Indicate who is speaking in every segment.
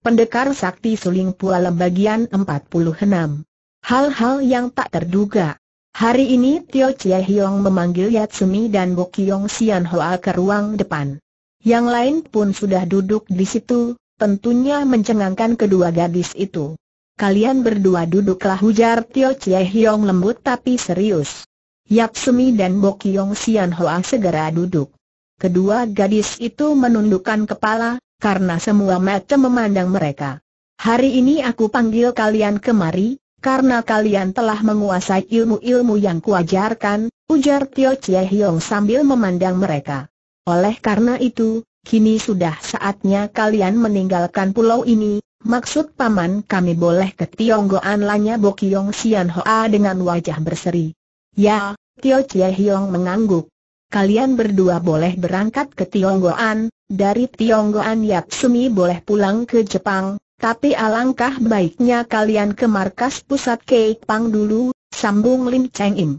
Speaker 1: Pendekar Sakti Suling Pua bagian 46 Hal-hal yang tak terduga Hari ini Tio Chie Hiong memanggil Yatsumi dan Bo Kiong Sian Hoa ke ruang depan. Yang lain pun sudah duduk di situ, tentunya mencengangkan kedua gadis itu. Kalian berdua duduklah hujar Tio Chie Hiong lembut tapi serius. Yatsumi dan Bo Kiong Sian Hoa segera duduk. Kedua gadis itu menundukkan kepala, karena semua mata memandang mereka. Hari ini aku panggil kalian kemari, karena kalian telah menguasai ilmu-ilmu yang kuajarkan, ujar Tio Chie Hiong sambil memandang mereka. Oleh karena itu, kini sudah saatnya kalian meninggalkan pulau ini, maksud paman kami boleh ke Tionggoan lanya Bokiong Sian Hoa dengan wajah berseri. Ya, Tio Chie Hiong mengangguk. Kalian berdua boleh berangkat ke Tionggoan, dari Tionggoan Yatsumi boleh pulang ke Jepang, tapi alangkah baiknya kalian ke markas pusat Keipang dulu, sambung Lim Cheng Im.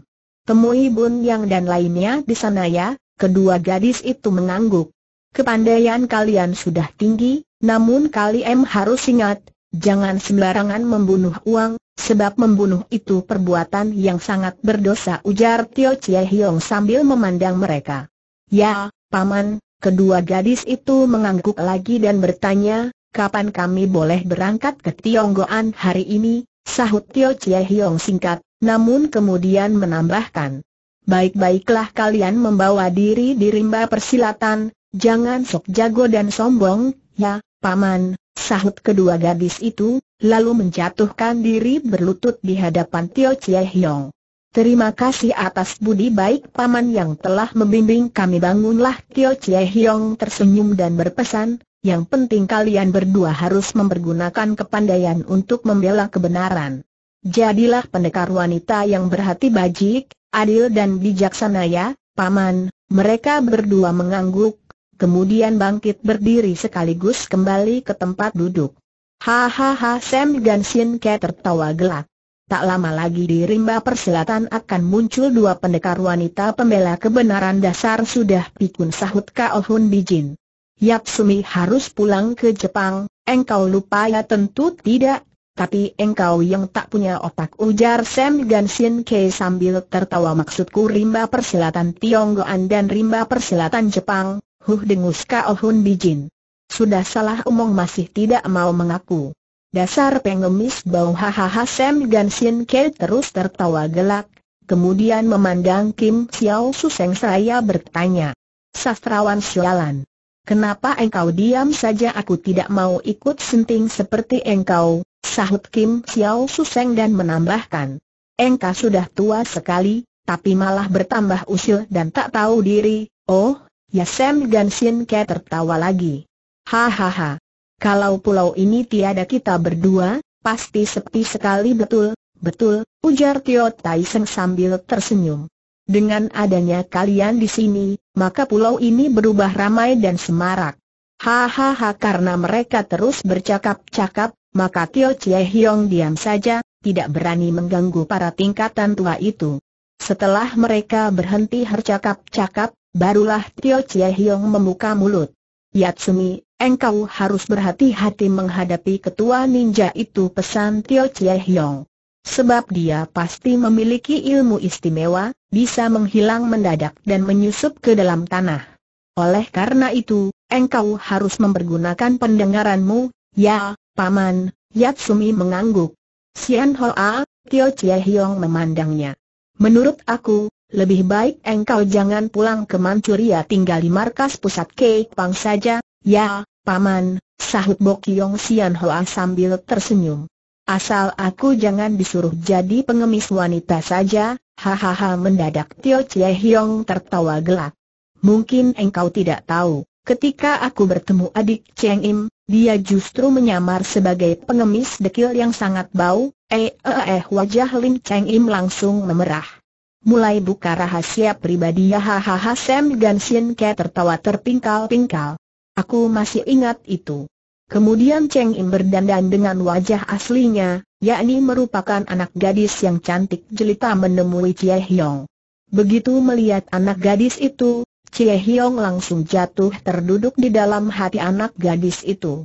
Speaker 1: Temui Bun Yang dan lainnya di sana ya, kedua gadis itu mengangguk. Kepandaian kalian sudah tinggi, namun kalian harus ingat, jangan sembarangan membunuh uang, sebab membunuh itu perbuatan yang sangat berdosa ujar Tio Chie Hiong sambil memandang mereka. Ya, Paman, kedua gadis itu mengangguk lagi dan bertanya, kapan kami boleh berangkat ke Tionggoan hari ini, sahut Tio Chie Hiong singkat, namun kemudian menambahkan. Baik-baiklah kalian membawa diri di rimba persilatan, jangan sok jago dan sombong, ya, Paman, sahut kedua gadis itu, lalu menjatuhkan diri berlutut di hadapan Tio Chie Hiong. Terima kasih atas budi baik paman yang telah membimbing kami bangunlah Tio Chie Hiong tersenyum dan berpesan, yang penting kalian berdua harus mempergunakan kepandaian untuk membela kebenaran. Jadilah pendekar wanita yang berhati bajik, adil dan bijaksana ya, paman, mereka berdua mengangguk, kemudian bangkit berdiri sekaligus kembali ke tempat duduk. Hahaha Sam Gansin Ke tertawa gelak. Tak lama lagi di rimba persilatan akan muncul dua pendekar wanita pembela kebenaran dasar sudah pikun sahut Kao Hun Bijin. Yatsumi harus pulang ke Jepang, engkau lupa ya tentu tidak, tapi engkau yang tak punya otak ujar Sam Gansin Ke sambil tertawa maksudku rimba persilatan Tionggoan dan rimba persilatan Jepang, Huh dengus Kao Hun Bijin. Sudah salah omong masih tidak mau mengaku. Dasar pengemis bau hahaha Sam Gansin Ke terus tertawa gelak, kemudian memandang Kim Xiao Suseng saya bertanya. Sastrawan sialan. Kenapa engkau diam saja aku tidak mau ikut senting seperti engkau, sahut Kim Xiao Suseng dan menambahkan. Engkau sudah tua sekali, tapi malah bertambah usil dan tak tahu diri, oh, Ya Sam Gansin Ke tertawa lagi. Hahaha. Kalau pulau ini tiada kita berdua, pasti sepi sekali betul, betul, ujar Tio Taiseng sambil tersenyum. Dengan adanya kalian di sini, maka pulau ini berubah ramai dan semarak. Hahaha karena mereka terus bercakap-cakap, maka Tio Chie Hiong diam saja, tidak berani mengganggu para tingkatan tua itu. Setelah mereka berhenti bercakap-cakap, Barulah Tio Chie Hiong membuka mulut. Yatsumi, engkau harus berhati-hati menghadapi ketua ninja itu pesan Tio Chie Hiong. Sebab dia pasti memiliki ilmu istimewa, bisa menghilang mendadak dan menyusup ke dalam tanah. Oleh karena itu, engkau harus mempergunakan pendengaranmu, ya, Paman, Yatsumi mengangguk. Sian Hoa, Tio Chie Hiong memandangnya. Menurut aku, lebih baik engkau jangan pulang ke Manchuria tinggal di markas pusat Pang saja, ya, paman, sahut Bok Yong Sian Hoa sambil tersenyum. Asal aku jangan disuruh jadi pengemis wanita saja, hahaha mendadak Tio Chie Hiong tertawa gelak. Mungkin engkau tidak tahu, ketika aku bertemu adik Cheng Im, dia justru menyamar sebagai pengemis dekil yang sangat bau, eh eh eh wajah Lim Cheng Im langsung memerah mulai buka rahasia pribadi ya hahaha Sam Gansin Ke tertawa terpingkal-pingkal. Aku masih ingat itu. Kemudian Cheng Im berdandan dengan wajah aslinya, yakni merupakan anak gadis yang cantik jelita menemui Chie Hiong. Begitu melihat anak gadis itu, Chie Hiong langsung jatuh terduduk di dalam hati anak gadis itu.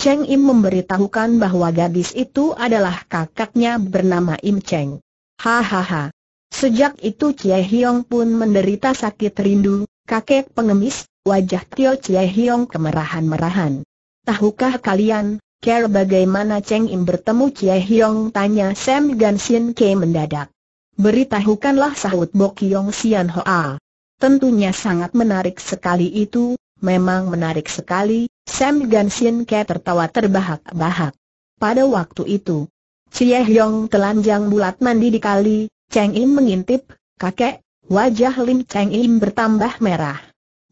Speaker 1: Cheng Im memberitahukan bahwa gadis itu adalah kakaknya bernama Im Cheng. Hahaha. Sejak itu Chie Hiong pun menderita sakit rindu, kakek pengemis, wajah Tio Chie Hiong kemerahan-merahan. Tahukah kalian, care bagaimana Cheng Im bertemu Chie Hiong tanya Sam Gan Sin Ke mendadak. Beritahukanlah sahut Bok Kiong Sian Hoa. Tentunya sangat menarik sekali itu, memang menarik sekali, Sam Gansin Ke tertawa terbahak-bahak. Pada waktu itu, Cie Hyong telanjang bulat mandi di kali, Cheng Im mengintip, kakek, wajah Lim Cheng Im bertambah merah.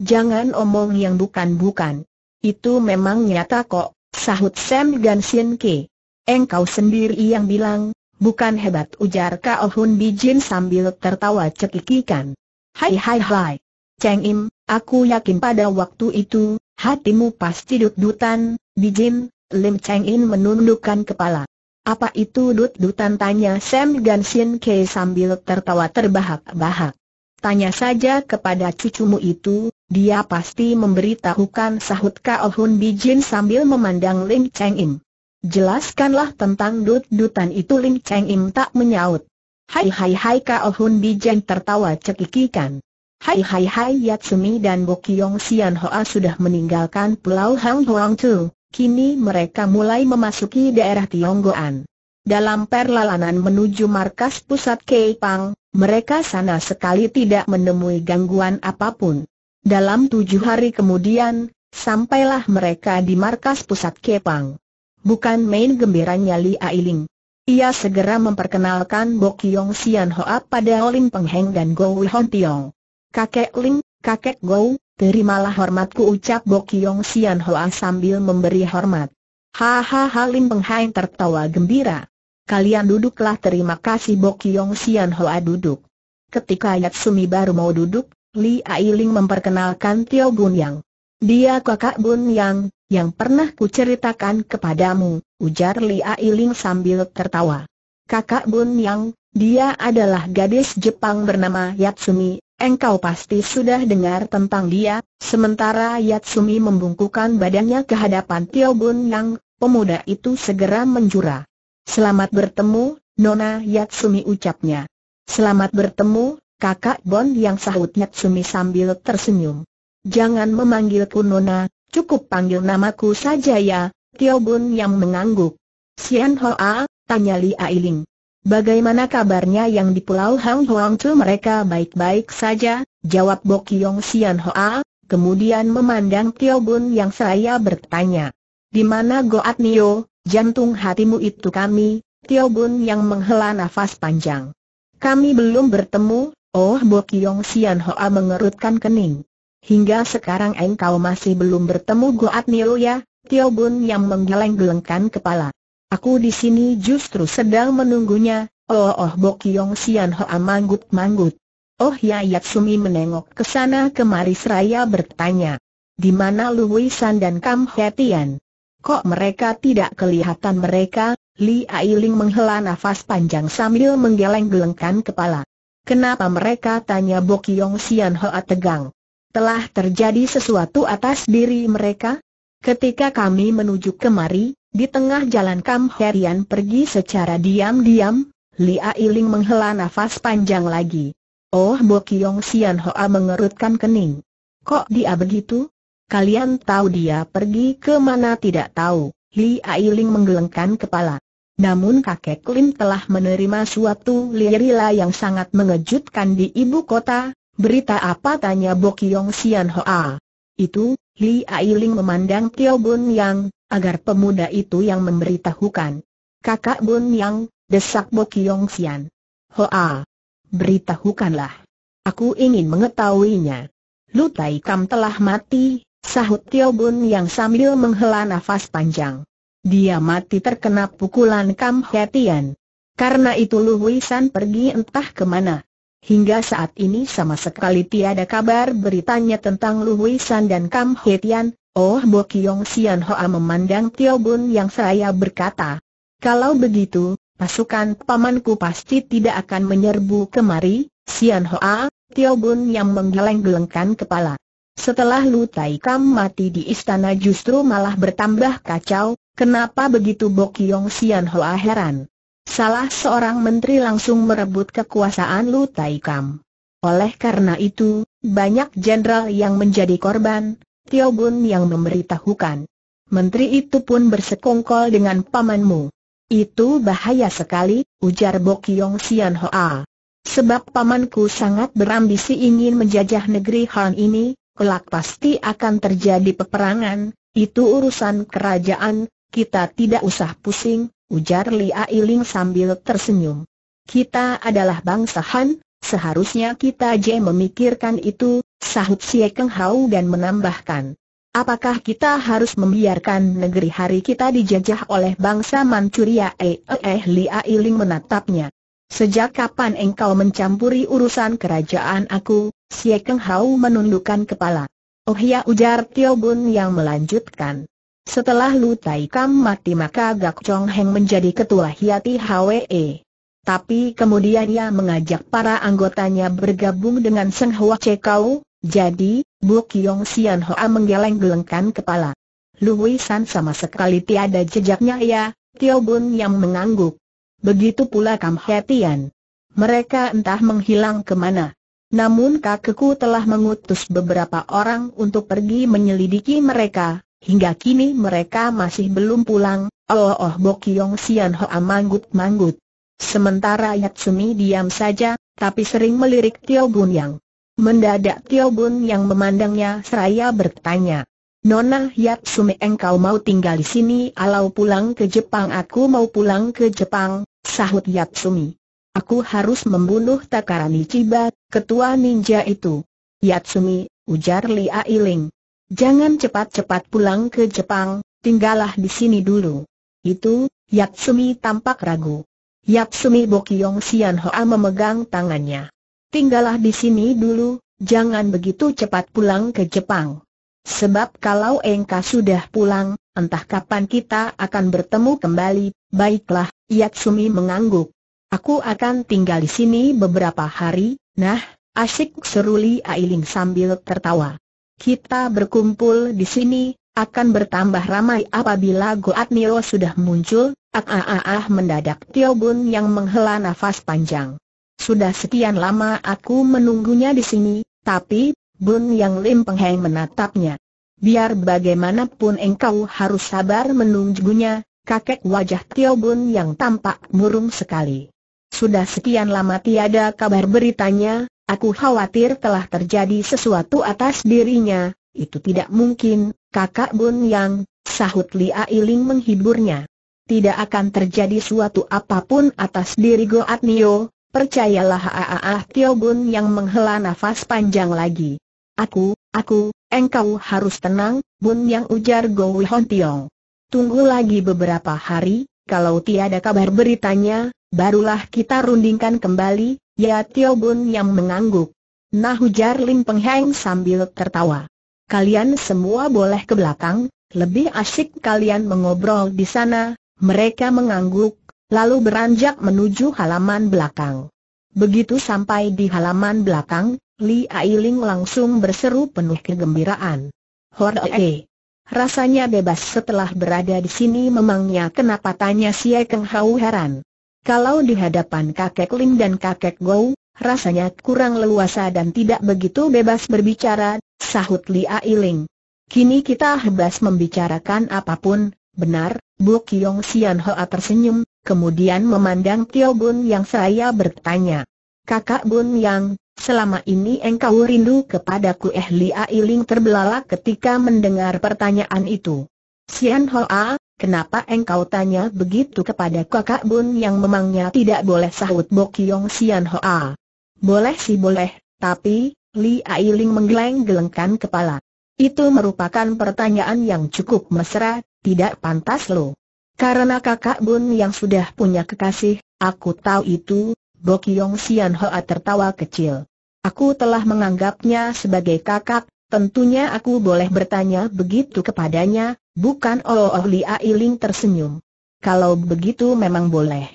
Speaker 1: Jangan omong yang bukan-bukan. Itu memang nyata kok, sahut Sam Gansin Ke. Engkau sendiri yang bilang, bukan hebat ujar Kao Hun Bijin sambil tertawa cekikikan. Hai hai hai. Cheng Im, aku yakin pada waktu itu, hatimu pasti dut-dutan, bijin, Lim Cheng In menundukkan kepala. Apa itu dut-dutan tanya Sam Gansin K sambil tertawa terbahak-bahak. Tanya saja kepada cucumu itu, dia pasti memberitahukan sahut Kao Hun Bijin sambil memandang Lim Cheng Im. Jelaskanlah tentang dut-dutan itu Lim Cheng Im tak menyaut. Hai hai hai Kao Hun Bijin tertawa cekikikan. Hai hai hai Yatsumi dan Bokyong Sian Hoa sudah meninggalkan Pulau Hang Huang Tu, kini mereka mulai memasuki daerah Tionggoan. Dalam perlalanan menuju markas pusat Keipang, mereka sama sekali tidak menemui gangguan apa pun. Dalam tujuh hari kemudian, sampailah mereka di markas pusat Kepang. Bukan main gembiranya Li Ailing. Ia segera memperkenalkan Bokyong Sian Hoa pada Olim Pengheng dan Go Hon Tiong. Kakek Ling, kakek Gou, terimalah hormatku ucap Bok Kiong Sian Hoa sambil memberi hormat. Hahaha Lim Peng Hai tertawa gembira. Kalian duduklah terima kasih Bok Kiong Sian Hoa duduk. Ketika Yatsumi baru mau duduk, Li Ailing memperkenalkan Tio Bun Yang. Dia kakak Bun Yang, yang pernah kuceritakan kepadamu, ujar Li Ailing sambil tertawa. Kakak Bun Yang, dia adalah gadis Jepang bernama Yatsumi, Engkau pasti sudah dengar tentang dia, sementara Yatsumi membungkukan badannya ke hadapan Tio Bun yang pemuda itu segera menjura. Selamat bertemu, Nona Yatsumi ucapnya. Selamat bertemu, kakak Bon yang sahut Yatsumi sambil tersenyum. Jangan memanggilku Nona, cukup panggil namaku saja ya, Tio Bun yang mengangguk. Sian Hoa, tanya Li Ailing. Bagaimana kabarnya yang di Pulau Hang Huang Tu mereka baik-baik saja, jawab Bok Yong Sian Hoa, kemudian memandang Tio Bun yang saya bertanya. Di mana Goat Nio, jantung hatimu itu kami, Tio Bun yang menghela nafas panjang. Kami belum bertemu, oh Bok Yong Sian Hoa mengerutkan kening. Hingga sekarang engkau masih belum bertemu Goat Nio ya, Tio Bun yang menggeleng-gelengkan kepala. Aku di sini justru sedang menunggunya, oh oh Bok Yong Sian Hoa manggut-manggut. Oh ya Yatsumi menengok ke sana kemari seraya bertanya. Di mana Lu San dan Kam Hetian? Kok mereka tidak kelihatan mereka? Li Ailing menghela nafas panjang sambil menggeleng-gelengkan kepala. Kenapa mereka tanya Bok Yong Sian Hoa tegang? Telah terjadi sesuatu atas diri mereka? Ketika kami menuju kemari, di tengah jalan Kam Herian pergi secara diam-diam, Lia Iling menghela nafas panjang lagi. Oh Bo Kiong Sian Hoa mengerutkan kening. Kok dia begitu? Kalian tahu dia pergi ke mana tidak tahu, Lia Iling menggelengkan kepala. Namun kakek Lim telah menerima suatu lirila yang sangat mengejutkan di ibu kota, berita apa tanya Bo Kiong Sian Hoa. Itu, Li Ailing memandang Tio Bun Yang, agar pemuda itu yang memberitahukan. Kakak Bun Yang, desak Bo Kiong Sian. Hoa! Beritahukanlah. Aku ingin mengetahuinya. Lu Tai Kam telah mati, sahut Tio Bun Yang sambil menghela nafas panjang. Dia mati terkena pukulan Kam Hetian. Karena itu Lu San pergi entah ke mana. Hingga saat ini sama sekali tiada kabar beritanya tentang Lu San dan Kam Hetian, Oh Bo Kiong Sian Hoa memandang Tio Bun yang saya berkata. Kalau begitu, pasukan pamanku pasti tidak akan menyerbu kemari, Sian Hoa, Tio Bun yang menggeleng-gelengkan kepala. Setelah Lu Tai Kam mati di istana justru malah bertambah kacau, kenapa begitu Bok Yong Sian Hoa heran. Salah seorang menteri langsung merebut kekuasaan Lu Tai Kam. Oleh karena itu, banyak jenderal yang menjadi korban, Tio Bun yang memberitahukan. Menteri itu pun bersekongkol dengan pamanmu. Itu bahaya sekali, ujar Bok Yong Sian Hoa. Sebab pamanku sangat berambisi ingin menjajah negeri Han ini, kelak pasti akan terjadi peperangan, itu urusan kerajaan, kita tidak usah pusing, ujar Lia Iling sambil tersenyum. Kita adalah bangsa Han, Seharusnya kita aja memikirkan itu, sahut Xie Keng Hau dan menambahkan. Apakah kita harus membiarkan negeri hari kita dijajah oleh bangsa Manchuria? Eh, eh, eh Lia menatapnya. Sejak kapan engkau mencampuri urusan kerajaan aku? Xie Keng Hau menundukkan kepala. Oh ya ujar Tio Bun yang melanjutkan. Setelah Lu Tai Kam mati maka Gak Chong Heng menjadi ketua Hiati Hwe. Tapi kemudian ia mengajak para anggotanya bergabung dengan Seng Hoa Cekau, jadi, Bu Kiong Sian Hoa menggeleng-gelengkan kepala. Lu San sama sekali tiada jejaknya ya, Tio Bun yang mengangguk. Begitu pula Kam Hetian. Mereka entah menghilang ke mana. Namun kakekku telah mengutus beberapa orang untuk pergi menyelidiki mereka, hingga kini mereka masih belum pulang. Oh oh Bo Kiong Sian Hoa manggut-manggut. Sementara Yatsumi diam saja, tapi sering melirik Tio Bun Yang. Mendadak Tio Bun Yang memandangnya seraya bertanya. Nona Yatsumi engkau mau tinggal di sini alau pulang ke Jepang aku mau pulang ke Jepang, sahut Yatsumi. Aku harus membunuh Takarani Chiba, ketua ninja itu. Yatsumi, ujar Lia Iling. Jangan cepat-cepat pulang ke Jepang, tinggallah di sini dulu. Itu, Yatsumi tampak ragu. Yatsumi Bokyong Sian Hoa memegang tangannya. Tinggallah di sini dulu, jangan begitu cepat pulang ke Jepang. Sebab kalau engkau sudah pulang, entah kapan kita akan bertemu kembali, baiklah, Yatsumi mengangguk. Aku akan tinggal di sini beberapa hari, nah, asyik seruli Ailing sambil tertawa. Kita berkumpul di sini, akan bertambah ramai apabila Goat Nio sudah muncul, ah ah ah mendadak Tio Bun yang menghela nafas panjang. Sudah sekian lama aku menunggunya di sini, tapi, Bun yang Lim Pengheng menatapnya. Biar bagaimanapun engkau harus sabar menunggunya, kakek wajah Tio Bun yang tampak murung sekali. Sudah sekian lama tiada kabar beritanya, aku khawatir telah terjadi sesuatu atas dirinya, itu tidak mungkin, Kakak Bun Yang, sahut Lia Iling menghiburnya. Tidak akan terjadi suatu apa pun atas diri Goat Nio, percayalah Aaah Tio Bun yang menghela nafas panjang lagi. Aku, aku, engkau harus tenang, Bun yang ujar Go Hon Tiong. Tunggu lagi beberapa hari, kalau tiada kabar beritanya, barulah kita rundingkan kembali, ya Tio Bun yang mengangguk. Nah ujar Lim Peng Heng sambil tertawa. Kalian semua boleh ke belakang, lebih asyik kalian mengobrol di sana, mereka mengangguk, lalu beranjak menuju halaman belakang. Begitu sampai di halaman belakang, Li Ailing langsung berseru penuh kegembiraan. Horde! Rasanya bebas setelah berada di sini memangnya kenapa tanya si Keng Hau heran. Kalau di hadapan kakek Lim dan kakek Gou, rasanya kurang leluasa dan tidak begitu bebas berbicara, sahut Lia Iling. Kini kita hebas membicarakan apa pun, benar, Bu Kiong Sian Hoa tersenyum, kemudian memandang Tio Bun yang saya bertanya. Kakak Bun yang, selama ini engkau rindu kepadaku eh Lia Iling terbelalak ketika mendengar pertanyaan itu. Sian Hoa, kenapa engkau tanya begitu kepada kakak Bun yang memangnya tidak boleh sahut Bu Kiong Sian Hoa? Boleh sih boleh, tapi, Li Ailing menggeleng-gelengkan kepala. Itu merupakan pertanyaan yang cukup mesra, tidak pantas lo. Karena kakak Bun yang sudah punya kekasih, aku tahu itu, Bok Yong Sian Hoa tertawa kecil. Aku telah menganggapnya sebagai kakak, tentunya aku boleh bertanya begitu kepadanya, bukan oh oh Li Ailing tersenyum. Kalau begitu memang boleh.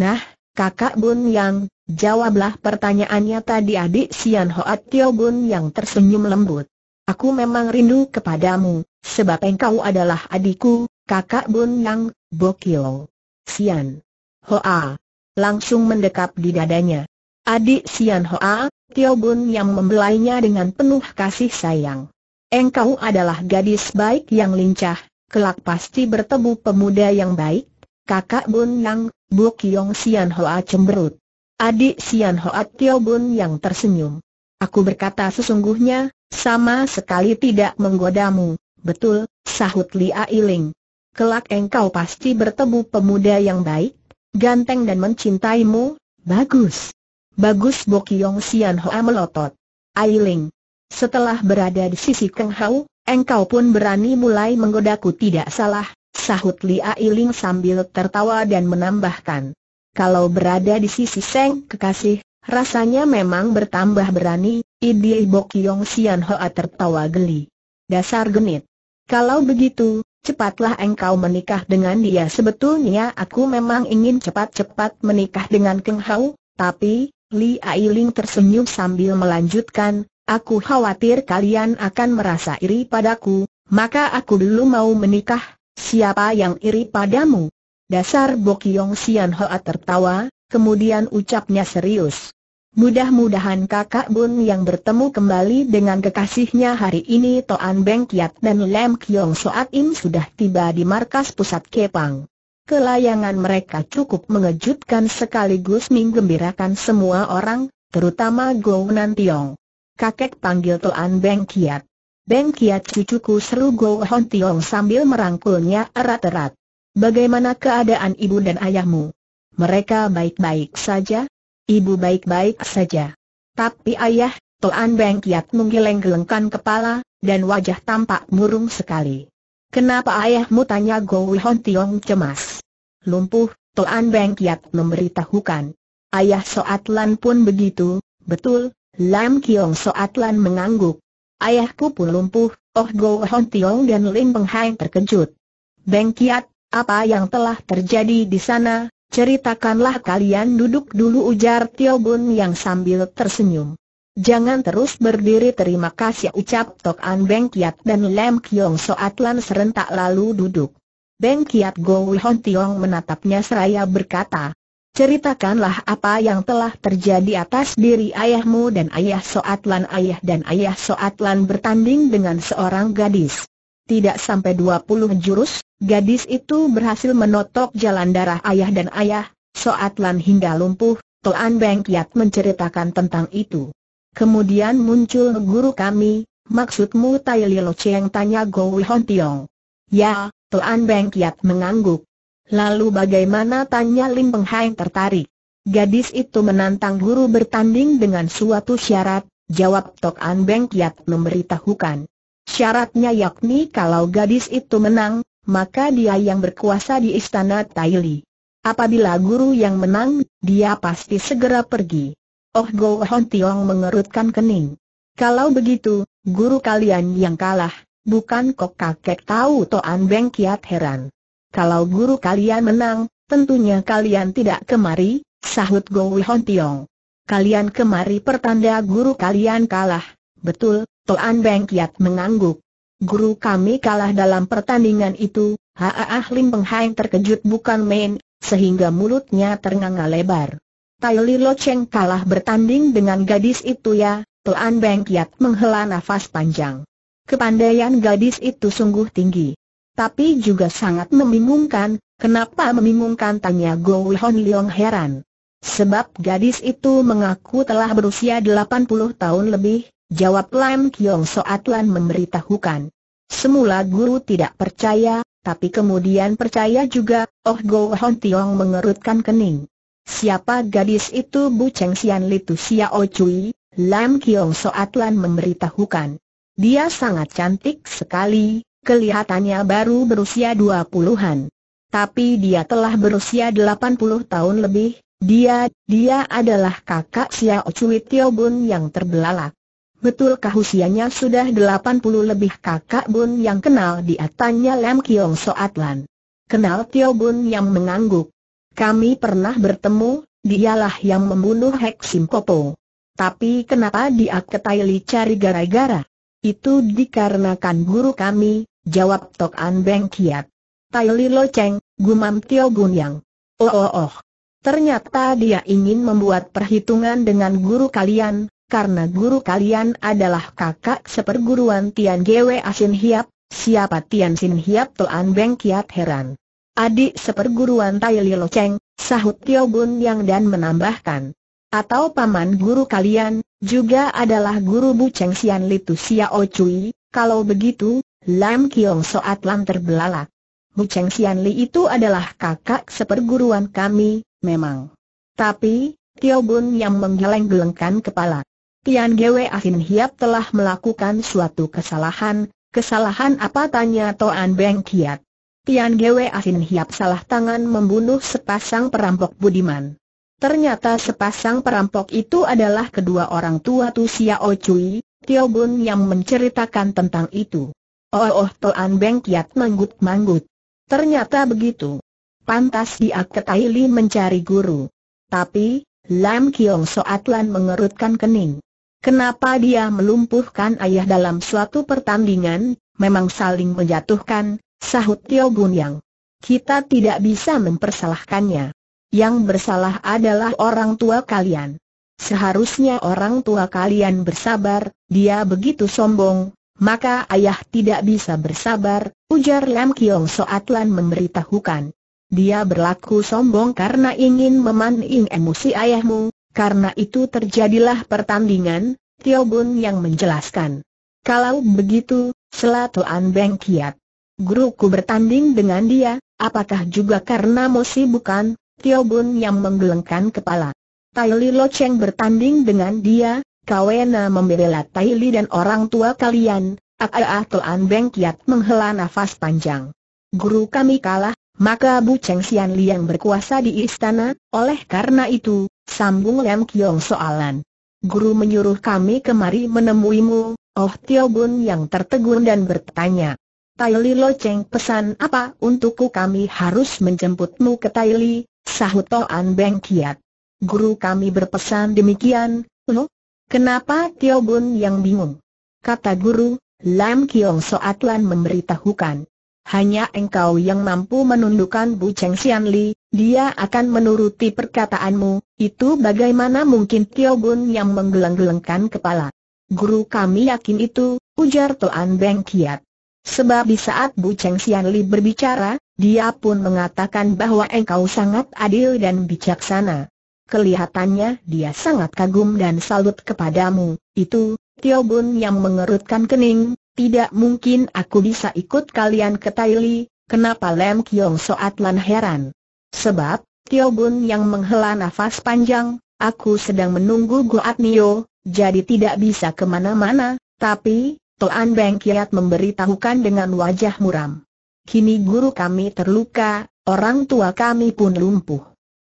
Speaker 1: Nah, kakak Bun yang, Jawablah pertanyaannya tadi adik Sian Hoat Tio Bun yang tersenyum lembut. Aku memang rindu kepadamu, sebab engkau adalah adikku, kakak Bun Yang, Bokio. Sian. Hoa. Langsung mendekap di dadanya. Adik Sian Hoa, Tio Bun yang membelainya dengan penuh kasih sayang. Engkau adalah gadis baik yang lincah, kelak pasti bertemu pemuda yang baik. Kakak Bun Yang, Bu Kiong Sian Hoa cemberut. Adik Sian Hoa Tio Bun yang tersenyum. Aku berkata sesungguhnya, sama sekali tidak menggodamu, betul, sahut Lia Iling. Kelak engkau pasti bertemu pemuda yang baik, ganteng dan mencintaimu, bagus. Bagus Bokyong Sian Hoa melotot. Ailing. Setelah berada di sisi Keng Hau, engkau pun berani mulai menggodaku tidak salah, sahut Lia Iling sambil tertawa dan menambahkan. Kalau berada di sisi Seng kekasih, rasanya memang bertambah berani, Idi Bok Yong Sian Hoa tertawa geli. Dasar genit. Kalau begitu, cepatlah engkau menikah dengan dia sebetulnya aku memang ingin cepat-cepat menikah dengan Keng Hao, tapi, Li Ailing tersenyum sambil melanjutkan, aku khawatir kalian akan merasa iri padaku, maka aku dulu mau menikah, siapa yang iri padamu? Dasar Bokyong Sian Hoa tertawa, kemudian ucapnya serius. Mudah-mudahan kakak Bun yang bertemu kembali dengan kekasihnya hari ini Toan Beng Kiat dan Lem Kiong Soat Im sudah tiba di markas pusat Kepang. Kelayangan mereka cukup mengejutkan sekaligus menggembirakan semua orang, terutama Go Tiong. Kakek panggil Toan Beng Kiat. Beng Kiat cucuku seru Go Hon Tiong sambil merangkulnya erat-erat. Bagaimana keadaan ibu dan ayahmu? Mereka baik-baik saja? Ibu baik-baik saja. Tapi ayah, Toan Beng Kiat menggeleng-gelengkan kepala, dan wajah tampak murung sekali. Kenapa ayahmu tanya Go Hon Tiong cemas? Lumpuh, Toan Beng Kiat memberitahukan. Ayah Soatlan pun begitu, betul, Lam Kiong Soatlan mengangguk. Ayahku pun lumpuh, Oh Go Hon Tiong dan Lim Peng Hai terkejut. Beng Kiat, apa yang telah terjadi di sana, ceritakanlah kalian duduk dulu ujar Tio Bun yang sambil tersenyum. Jangan terus berdiri terima kasih ucap Tok An Beng Kiat dan Lem Kiong Soatlan serentak lalu duduk. Beng Kiat Go Hon Tiong menatapnya seraya berkata, Ceritakanlah apa yang telah terjadi atas diri ayahmu dan ayah Soatlan ayah dan ayah Soatlan bertanding dengan seorang gadis. Tidak sampai 20 jurus, gadis itu berhasil menotok jalan darah ayah dan ayah, Soatlan hingga lumpuh, Toan Beng Kiat menceritakan tentang itu. Kemudian muncul guru kami, maksudmu Tai Lilo Cheng tanya Go Hon Tiong. Ya, Toan Beng Kiat mengangguk. Lalu bagaimana tanya Lim Peng Hai tertarik. Gadis itu menantang guru bertanding dengan suatu syarat, jawab Tok An Beng Kiat memberitahukan. Syaratnya yakni kalau gadis itu menang, maka dia yang berkuasa di istana Taili. Apabila guru yang menang, dia pasti segera pergi. Oh Go Hon Tiong mengerutkan kening. Kalau begitu, guru kalian yang kalah, bukan kok kakek tahu Toan Beng Kiat heran. Kalau guru kalian menang, tentunya kalian tidak kemari, sahut Go Hon Tiong. Kalian kemari pertanda guru kalian kalah, betul, Toan Beng Kiat mengangguk. Guru kami kalah dalam pertandingan itu, Haa Lim Peng Hai terkejut bukan main, sehingga mulutnya ternganga lebar. Tai Li Lo Cheng kalah bertanding dengan gadis itu ya, Toan Beng Kiat menghela nafas panjang. Kepandaian gadis itu sungguh tinggi. Tapi juga sangat membingungkan, kenapa membingungkan tanya Go Hon Leong heran. Sebab gadis itu mengaku telah berusia 80 tahun lebih, Jawab Lam Kiong Soatlan memberitahukan. Semula guru tidak percaya, tapi kemudian percaya juga, Oh Go Hon Tiong mengerutkan kening. Siapa gadis itu Bu Cheng Sian Litu Xiao Cui, Lam Kiong Soatlan memberitahukan. Dia sangat cantik sekali, kelihatannya baru berusia dua puluhan. Tapi dia telah berusia 80 tahun lebih, dia, dia adalah kakak Xiao Cui Tio Bun yang terbelalak. Betulkah usianya sudah 80 lebih kakak Bun yang kenal dia tanya Lam Kiong Soatlan. Kenal Tio Bun yang mengangguk. Kami pernah bertemu, dialah yang membunuh Hek Sim Kopo. Tapi kenapa dia ke Taili cari gara-gara? Itu dikarenakan guru kami, jawab Tok An Beng Kiat. Tai Li Lo Cheng, gumam Tio Bun Yang. Oh oh oh. Ternyata dia ingin membuat perhitungan dengan guru kalian, karena guru kalian adalah kakak seperguruan Tian Gwe Asin Hiap, siapa Tian Sin Hiap Toan Beng Kiat heran. Adik seperguruan Tai Li Lo Cheng, sahut Tio Bun Yang dan menambahkan. Atau paman guru kalian, juga adalah guru Bu Cheng Sian Li Tu Xiao Cui, kalau begitu, Lam Kiong Soat Lam terbelalak. Bu Cheng Sian Li itu adalah kakak seperguruan kami, memang. Tapi, Tio Bun yang menggeleng-gelengkan kepala. Tian Gwe Asin Hiap telah melakukan suatu kesalahan, kesalahan apa tanya Toan Beng Kiat. Tian Gwe Asin Hiap salah tangan membunuh sepasang perampok budiman. Ternyata sepasang perampok itu adalah kedua orang tua Tu Xiao Cui, Tio Bun yang menceritakan tentang itu. Oh oh Toan Beng Kiat manggut-manggut. Ternyata begitu. Pantas dia ke Taili mencari guru. Tapi, Lam Kiong Soatlan mengerutkan kening. Kenapa dia melumpuhkan ayah dalam suatu pertandingan, memang saling menjatuhkan, sahut Tio Bun Yang. Kita tidak bisa mempersalahkannya. Yang bersalah adalah orang tua kalian. Seharusnya orang tua kalian bersabar, dia begitu sombong, maka ayah tidak bisa bersabar, ujar Lam Kiong Soatlan memberitahukan. Dia berlaku sombong karena ingin memancing emosi ayahmu, karena itu terjadilah pertandingan, Tio Bun yang menjelaskan. Kalau begitu, Selatuan Beng Kiat. Guruku bertanding dengan dia, apakah juga karena emosi bukan? Tio Bun yang menggelengkan kepala. Tai Li Lo Cheng bertanding dengan dia, kawena membela Tai Li dan orang tua kalian, Ah Toan Beng Kiat menghela nafas panjang. Guru kami kalah, maka Bu Cheng Sian Li yang berkuasa di istana, oleh karena itu, sambung Lam Kiong soalan. Guru menyuruh kami kemari menemuimu, Oh Tio Bun yang tertegun dan bertanya. Tai Li Lo Cheng pesan apa untukku kami harus menjemputmu ke Tai Li, sahut Toan Beng Kiat. Guru kami berpesan demikian, lo? Kenapa Tio Bun yang bingung? Kata guru, Lam Kiong Soatlan memberitahukan. Hanya engkau yang mampu menundukkan Bu Cheng Xian Li, dia akan menuruti perkataanmu, itu bagaimana mungkin Tio Bun yang menggeleng-gelengkan kepala. Guru kami yakin itu, ujar Toan Beng Kiat. Sebab di saat Bu Cheng Xian Li berbicara, dia pun mengatakan bahwa engkau sangat adil dan bijaksana. Kelihatannya dia sangat kagum dan salut kepadamu, itu, Tio Bun yang mengerutkan kening, tidak mungkin aku bisa ikut kalian ke Taili, kenapa Lem Kiong Soatlan heran? Sebab, Tio Bun yang menghela nafas panjang, aku sedang menunggu Goat Nio, jadi tidak bisa ke mana-mana, tapi, Toan Beng Kiat memberitahukan dengan wajah muram. Kini guru kami terluka, orang tua kami pun lumpuh.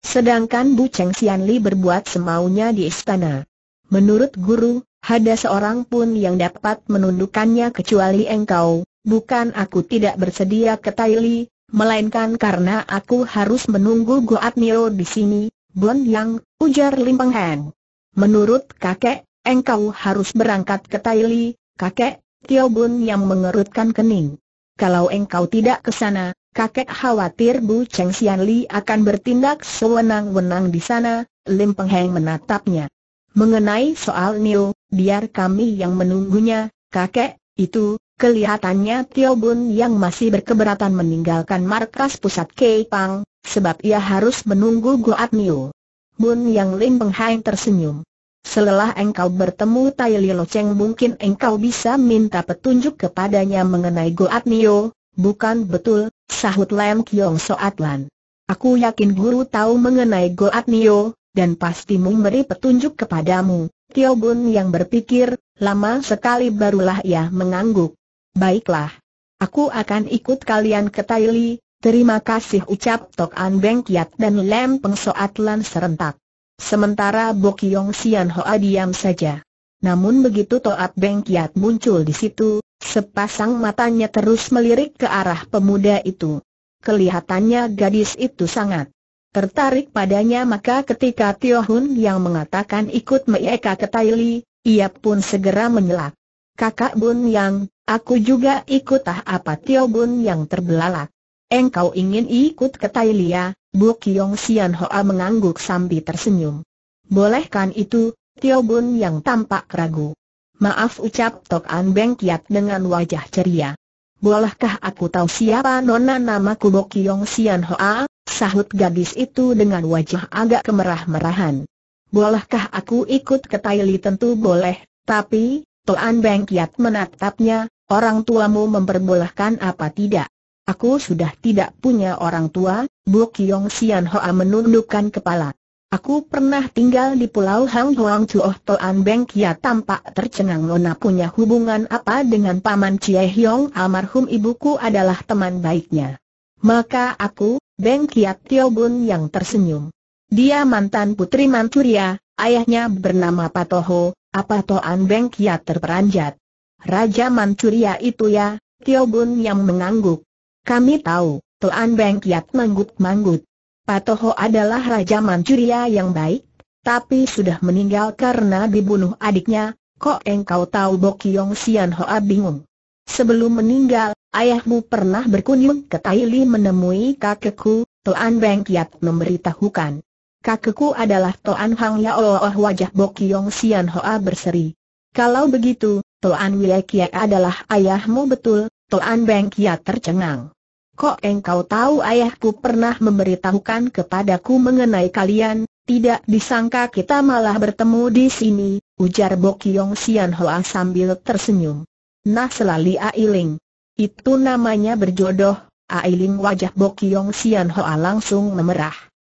Speaker 1: Sedangkan Bu Cheng Xian Li berbuat semaunya di istana. Menurut guru, ada seorang pun yang dapat menundukkannya kecuali engkau, bukan aku tidak bersedia ke Taili, melainkan karena aku harus menunggu Goat Nio di sini, Bon Yang, ujar Lim Peng. Menurut kakek, engkau harus berangkat ke Taili, kakek, Tio Bun yang mengerutkan kening. Kalau engkau tidak ke sana, kakek khawatir Bu Cheng Xian Li akan bertindak sewenang-wenang di sana, Lim Peng Heng menatapnya. Mengenai soal Nio, biar kami yang menunggunya, kakek, itu, kelihatannya Tio Bun yang masih berkeberatan meninggalkan markas pusat Keipang, sebab ia harus menunggu Goat Nio. Bun yang Lim Peng Hai tersenyum. Selelah engkau bertemu Tai Lo Cheng mungkin engkau bisa minta petunjuk kepadanya mengenai Goat Nio, bukan betul, sahut Lam Kiong Soatlan. Aku yakin guru tahu mengenai Goat Nio, dan pasti memberi petunjuk kepadamu. Tio Bun yang berpikir, lama sekali barulah ia mengangguk. Baiklah. Aku akan ikut kalian ke Taili, terima kasih ucap Tok An Beng Kiat dan Lem Peng Soatlan serentak. Sementara Bok Yong Sian Hoa diam saja. Namun begitu Toat Beng Kiat muncul di situ, sepasang matanya terus melirik ke arah pemuda itu. Kelihatannya gadis itu sangat tertarik padanya maka ketika Tio Hun yang mengatakan ikut Meika ke Taili, ia pun segera menyelak. Kakak Bun Yang, aku juga ikut ah apa Tio Bun Yang terbelalak. Engkau ingin ikut ke Tailia, Bu Kiong Sian Hoa mengangguk sambil tersenyum. Bolehkan itu, Tio Bun Yang tampak ragu. Maaf ucap Tok An Beng Kiat dengan wajah ceria. Bolehkah aku tahu siapa nona namaku Bo Kiong Sian Hoa? Sahut gadis itu dengan wajah agak kemerah-merahan. Bolehkah aku ikut ke Taili tentu boleh, tapi, Toan Beng Kiat menatapnya, orang tuamu memperbolehkan apa tidak? Aku sudah tidak punya orang tua, Bu Kiong Sian Hoa menundukkan kepala. Aku pernah tinggal di Pulau Hang Huang Chuoh Toan Beng Kiat tampak tercengang Nona punya hubungan apa dengan Paman Chie Hiong almarhum ibuku adalah teman baiknya. Maka aku, Beng Kiat Tio Bun yang tersenyum. Dia mantan putri Manchuria, ayahnya bernama Patoho, apa Toan Beng Kiat terperanjat. Raja Manchuria itu ya, Tio Bun yang mengangguk. Kami tahu, Toan Beng Kiat manggut-manggut. Patoho adalah Raja Manchuria yang baik, tapi sudah meninggal karena dibunuh adiknya, kok engkau tahu Bok Kiong Sian Hoa bingung. Sebelum meninggal, ayahmu pernah berkunjung ke Taili menemui kakekku, Toan Beng Kiat memberitahukan. Kakekku adalah Toan Hang Yao oh wajah Bok Kiong Sian Hoa berseri. Kalau begitu, Toan Wei Kiat adalah ayahmu betul, Toan Beng Kiat tercengang. Kok engkau tahu ayahku pernah memberitahukan kepadaku mengenai kalian, tidak disangka kita malah bertemu di sini, ujar Bok Kiong Sian Hoa sambil tersenyum. Nah selali Ailing. Itu namanya berjodoh, Ailing wajah Bok Kiong Sian Hoa langsung memerah.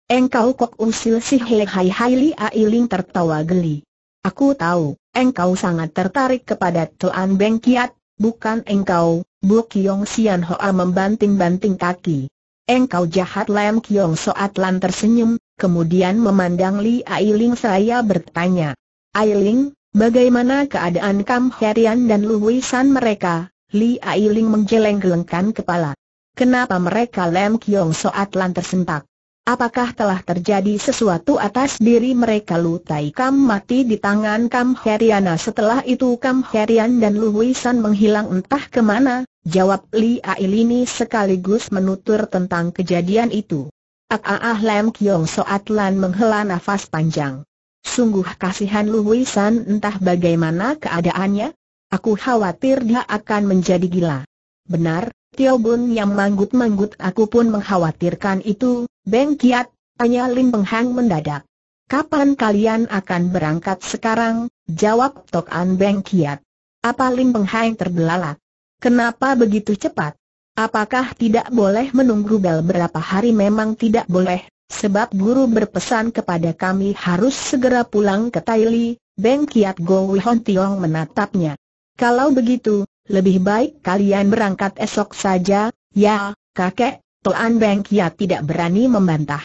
Speaker 1: Engkau kok usil si Hei Hai Hai Li Ailing tertawa geli. Aku tahu, engkau sangat tertarik kepada Tuan Beng Kiat, bukan engkau, Bu Kiong Sian Hoa membanting-banting kaki. Engkau jahat Lam Kiong Soat Lan tersenyum, kemudian memandang Li Ailing saya bertanya. Ailing, bagaimana keadaan Kam Herian dan Luwisan mereka? Li Ailing menggeleng-gelengkan kepala. Kenapa mereka Lem Kiong Soat Lan tersentak? Apakah telah terjadi sesuatu atas diri mereka? Lu Tai Kam mati di tangan Kam Heriana. Setelah itu Kam Herian dan Lu Wisan menghilang entah ke mana Jawab Li Ailini sekaligus menutur tentang kejadian itu. Ah ah ah Lem Kiong Soat Lan menghela nafas panjang. Sungguh kasihan Lu Wisan entah bagaimana keadaannya. Aku khawatir dia akan menjadi gila. Benar, Tio Bun yang manggut-manggut aku pun mengkhawatirkan itu, Beng Kiat, tanya Lim Peng Hang mendadak. Kapan kalian akan berangkat sekarang? Jawab Tok An Beng Kiat. Apa Lim Peng Hang terbelalak? Kenapa begitu cepat? Apakah tidak boleh menunggu bel berapa hari memang tidak boleh, sebab guru berpesan kepada kami harus segera pulang ke Taili, Beng Kiat Go Hon Tiong menatapnya. Kalau begitu, lebih baik kalian berangkat esok saja, ya, kakek, Toan Beng Kia tidak berani membantah.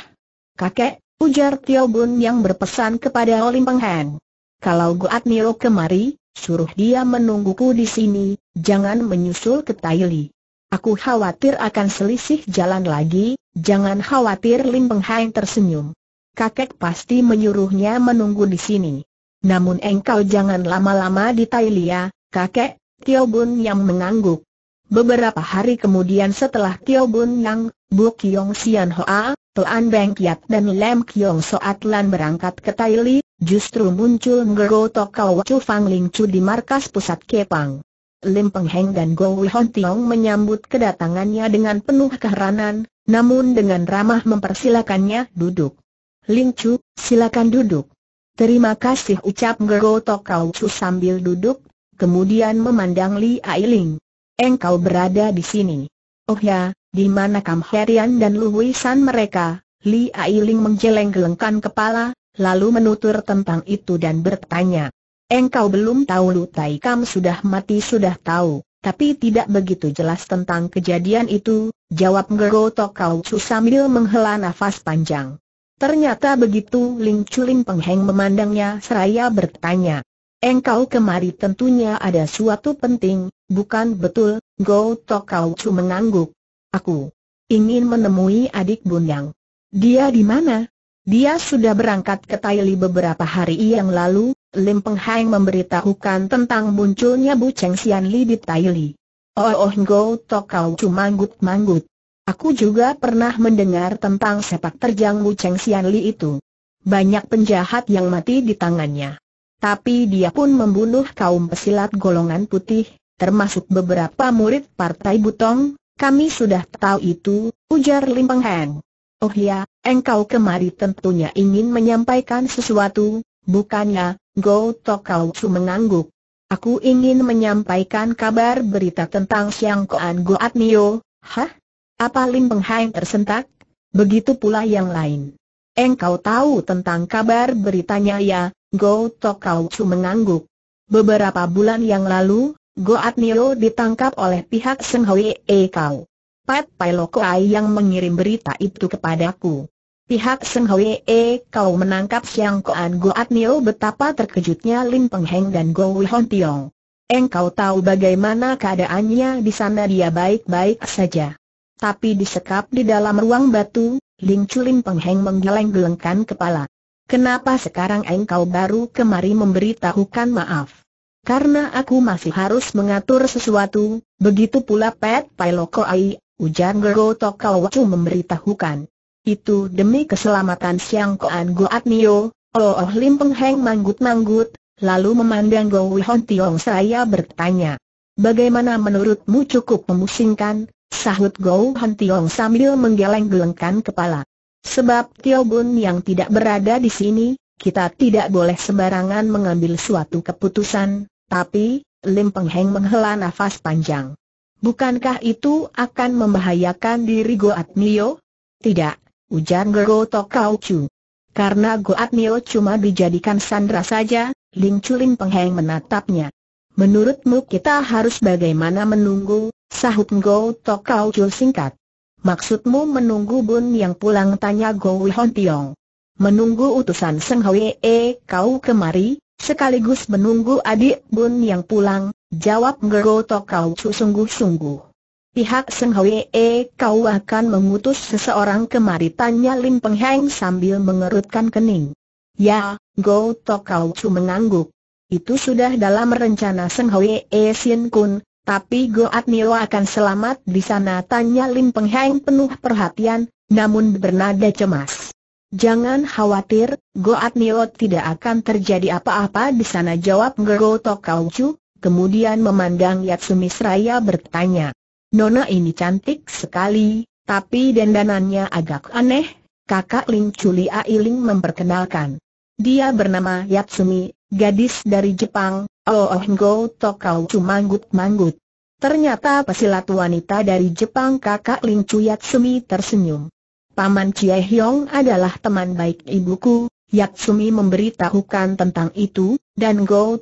Speaker 1: Kakek, ujar Tio Bun yang berpesan kepada Olim Peng Heng. Kalau Goat Niro kemari, suruh dia menungguku di sini, jangan menyusul ke Taili. Aku khawatir akan selisih jalan lagi, jangan khawatir Lim Peng Heng tersenyum. Kakek pasti menyuruhnya menunggu di sini. Namun engkau jangan lama-lama di Tailia, kakek, Tio Bun yang mengangguk. Beberapa hari kemudian setelah Tio Bun yang, Bu Kiong Sian Hoa, Toan Beng Kiat dan Lem Kiong Soat Lan berangkat ke Taili, justru muncul Ngero Tokau Chu Fang Ling Chu di markas pusat Kepang. Lim Peng Heng dan Go Hon Tiong menyambut kedatangannya dengan penuh keheranan, namun dengan ramah mempersilakannya duduk. Ling Chu, silakan duduk. Terima kasih ucap Ngero Tokau Chu sambil duduk, kemudian memandang Li Ailing. Engkau berada di sini. Oh ya, di mana Kam Herian dan Lu Wisan mereka? Li Ailing menggeleng-gelengkan kepala, lalu menutur tentang itu dan bertanya. Engkau belum tahu Lu Tai Kam sudah mati sudah tahu, tapi tidak begitu jelas tentang kejadian itu, jawab Ngero Tokau Chu sambil menghela nafas panjang. Ternyata begitu Ling Chuling Pengheng memandangnya seraya bertanya. Engkau kemari tentunya ada suatu penting, bukan betul, Go Tokau Chu mengangguk. Aku ingin menemui adik Bundang. Dia di mana? Dia sudah berangkat ke Taili beberapa hari yang lalu, Lim Peng Hang memberitahukan tentang munculnya Bu Cheng Sian Li di Taili. Oh oh Go Tok Kau Chu manggut-manggut. Aku juga pernah mendengar tentang sepak terjang Bu Cheng Sian Li itu. Banyak penjahat yang mati di tangannya. Tapi dia pun membunuh kaum pesilat golongan putih, termasuk beberapa murid Partai Butong, kami sudah tahu itu, ujar Lim Peng Hang. Oh ya, engkau kemari tentunya ingin menyampaikan sesuatu, bukannya, Go Tok Kau Chu mengangguk. Aku ingin menyampaikan kabar berita tentang Siang Koan Goat Nio. Hah? Apa Lim Peng Hang tersentak? Begitu pula yang lain. Engkau tahu tentang kabar beritanya ya, Go Kau Chu mengangguk. Beberapa bulan yang lalu, Goat Nio ditangkap oleh pihak Seng E Kau. Pat Pai Loko Ai yang mengirim berita itu kepadaku. Pihak Seng E kau menangkap Siang Koan Goat Nio betapa terkejutnya Lim Peng Heng dan Go Hon Tiong. Engkau tahu bagaimana keadaannya di sana dia baik-baik saja. Tapi disekap di dalam ruang batu, Ling Chu Lim Peng Heng menggeleng-gelengkan kepala. Kenapa sekarang engkau baru kemari memberitahukan maaf? Karena aku masih harus mengatur sesuatu, begitu pula Pet Ai, ujar Gergo Tokau memberitahukan. Itu demi keselamatan Siang Koan Goat Nio, Oh Oh Lim Peng Heng manggut-manggut, lalu memandang Go Hon Tiong saya bertanya. Bagaimana menurutmu cukup memusingkan? Sahut Go Hon Tiong sambil menggeleng-gelengkan kepala. Sebab Tio Bun yang tidak berada di sini, kita tidak boleh sembarangan mengambil suatu keputusan, tapi, Lim Peng Heng menghela nafas panjang. Bukankah itu akan membahayakan diri Goat Nio? Tidak, ujar Gero Tokau Chu. Karena Goat Nio cuma dijadikan sandra saja, Ling Chuling Pengheng menatapnya. Menurutmu kita harus bagaimana menunggu, sahut Go Tokau Chu singkat. Maksudmu menunggu Bun yang pulang tanya Go Hon Tiong. Menunggu utusan Seng Hui E kau kemari, sekaligus menunggu adik Bun yang pulang, jawab Gero Tokau Chu sungguh-sungguh. Pihak Seng Hui E kau akan mengutus seseorang kemari tanya Lim Peng Heng sambil mengerutkan kening. Ya, Go Tok Kau Chu mengangguk. Itu sudah dalam rencana Seng Hui E Sin Kun, tapi Go At Nio akan selamat di sana tanya Lim Peng Heng penuh perhatian, namun bernada cemas. Jangan khawatir, Go At Nio tidak akan terjadi apa-apa di sana jawab Go Tok Kau Chu, kemudian memandang Yatsumi Seraya bertanya. Nona ini cantik sekali, tapi dandanannya agak aneh, kakak Ling Chuli Ailing memperkenalkan. Dia bernama Yatsumi, gadis dari Jepang, Oh Oh Go Tokau manggut-manggut. Ternyata pesilat wanita dari Jepang kakak Ling Yatsumi tersenyum. Paman Chie Hyong adalah teman baik ibuku, Yatsumi memberitahukan tentang itu, dan Go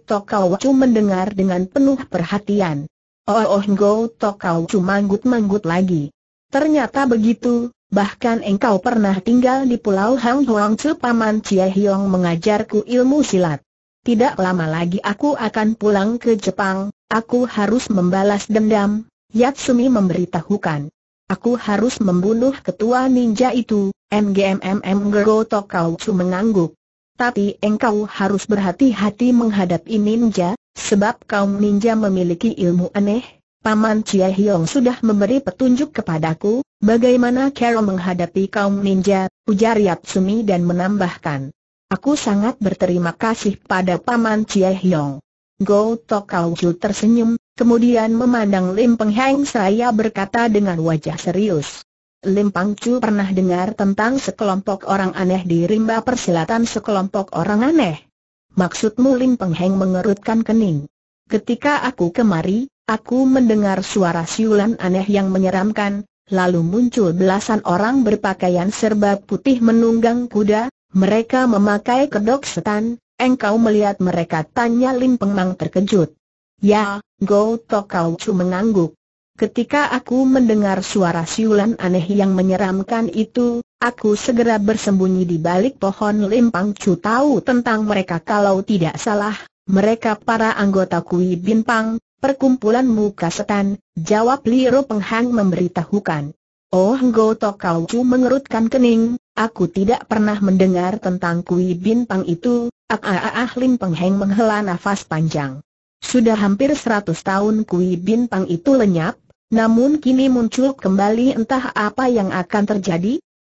Speaker 1: Chu mendengar dengan penuh perhatian. Oh oh Go Tokau Chu manggut-manggut lagi. Ternyata begitu, bahkan engkau pernah tinggal di Pulau Hang Huang Paman Chia Hiong mengajarku ilmu silat. Tidak lama lagi aku akan pulang ke Jepang, aku harus membalas dendam, Yatsumi memberitahukan. Aku harus membunuh ketua ninja itu, MGMMM Go Tokau Chu mengangguk. Tapi engkau harus berhati-hati menghadapi ninja, Sebab kaum ninja memiliki ilmu aneh, Paman Chia Hiong sudah memberi petunjuk kepadaku, bagaimana cara menghadapi kaum ninja, ujar Yatsumi dan menambahkan. Aku sangat berterima kasih pada Paman Chia Hiong. Go Tokau Ju tersenyum, kemudian memandang Lim Peng Heng saya berkata dengan wajah serius. Lim Pang Chu pernah dengar tentang sekelompok orang aneh di rimba persilatan sekelompok orang aneh. Maksudmu Lim Peng Heng mengerutkan kening. Ketika aku kemari, aku mendengar suara siulan aneh yang menyeramkan, lalu muncul belasan orang berpakaian serba putih menunggang kuda, mereka memakai kedok setan, engkau melihat mereka tanya Lim Peng Mang terkejut. Ya, Go Tokau Chu mengangguk. Ketika aku mendengar suara siulan aneh yang menyeramkan itu, aku segera bersembunyi di balik pohon limpang cu tahu tentang mereka kalau tidak salah, mereka para anggota Kui Bin Pang, perkumpulan muka setan, jawab Liro Penghang memberitahukan. Oh Go Tokau Chu mengerutkan kening, aku tidak pernah mendengar tentang Kui Bin Pang itu, ah ah ah Lim Peng Heng menghela nafas panjang. Sudah hampir seratus tahun Kui Bin Pang itu lenyap, namun kini muncul kembali entah apa yang akan terjadi,